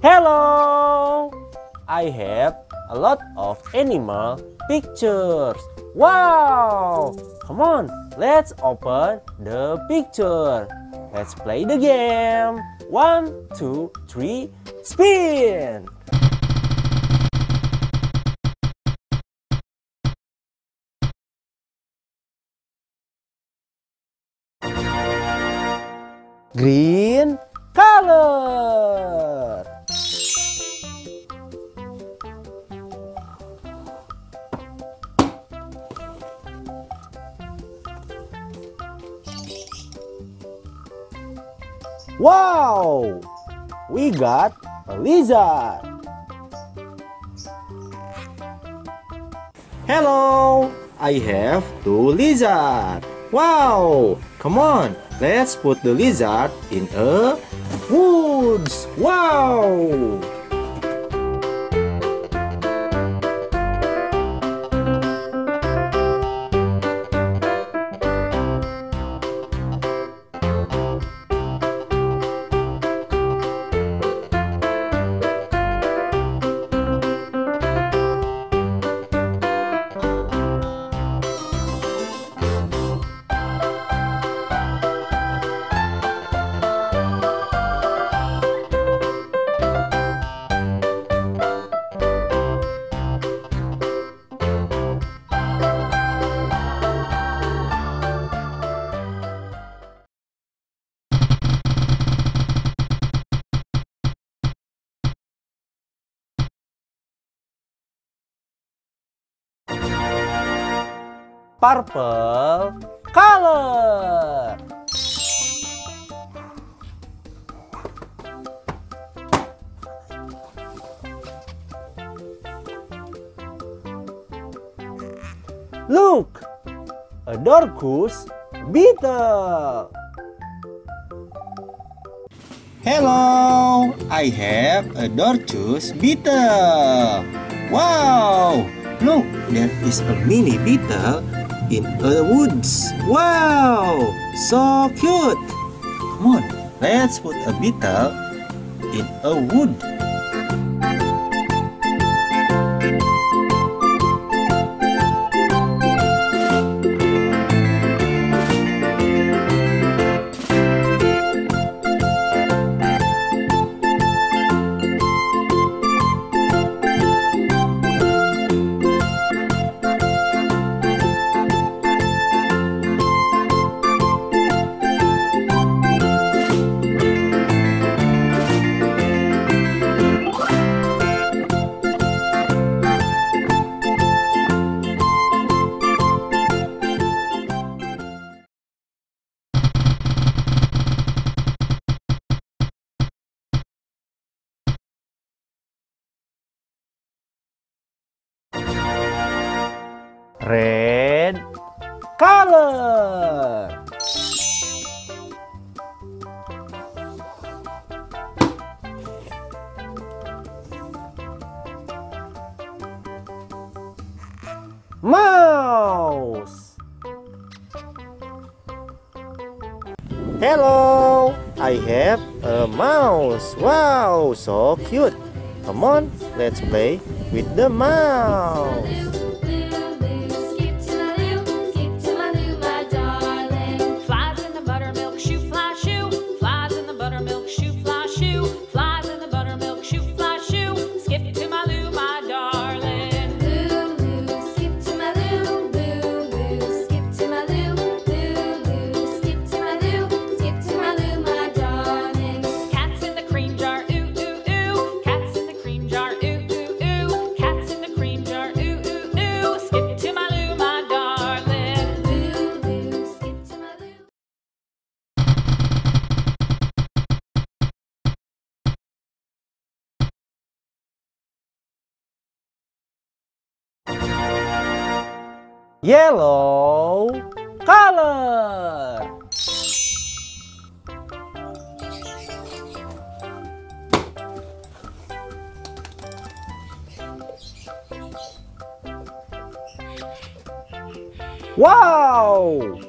Hello! I have a lot of animal pictures. Wow! Come on, let's open the picture. Let's play the game. One, two, three, spin! Green color. Wow! We got a lizard. Hello! I have two lizards. Wow! Come on, let's put the lizard in a woods. Wow! Purple color. Look, a Dorcus beetle. Hello, I have a Dorcus beetle. Wow, look, there is a mini beetle in the woods. Wow, so cute. Come on, let's put a beetle in a wood. Red color. Mouse. Hello, I have a mouse. Wow, so cute. Come on, let's play with the mouse. Yellow color. Wow!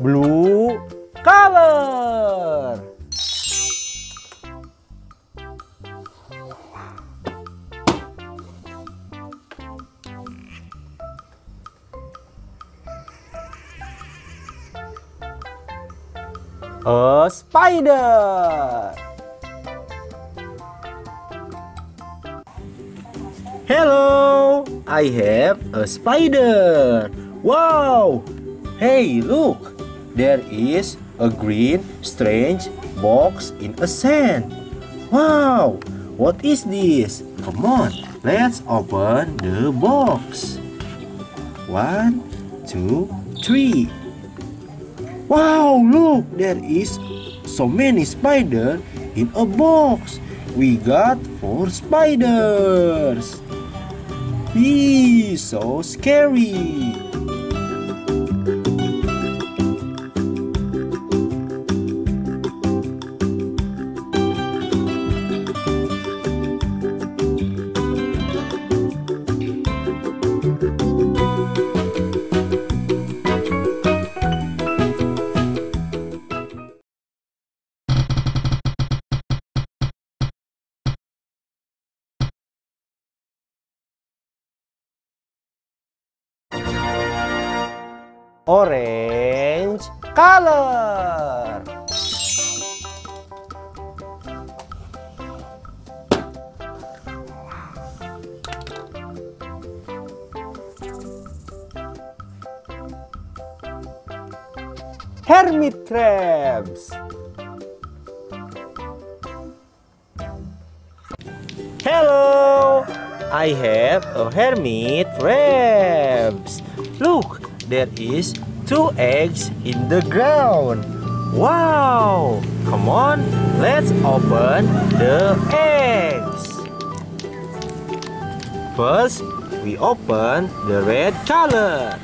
Blue color. A spider. Hello, I have a spider. Wow! Hey, look! There is a green, strange box in a sand. Wow! What is this? Come on, let's open the box. One, two, three. Wow, look, there is so many spider in a box. We got four spiders. Eee, so scary. Orange color. Hermit crabs. Hello, I have a hermit crabs. Look, there is two eggs in the ground. Wow! Come on, let's open the eggs. First, we open the red color.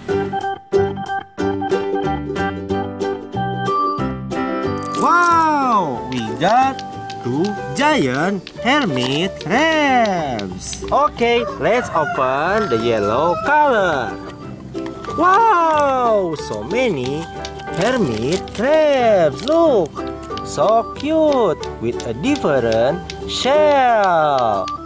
Wow! We got two giant hermit crabs. Okay, let's open the yellow color. Wow! So many hermit crabs. Look! So cute with a different shell.